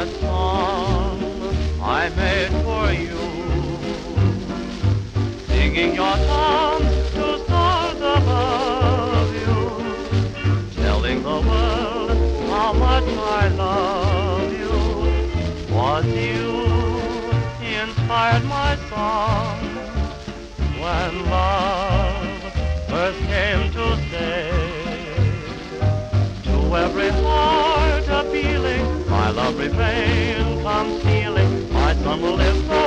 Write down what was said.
That song I made for you. Singing your song to stars above you. Telling the world how much I love you. Was you inspired my song when love first came comes stealing. My son will live,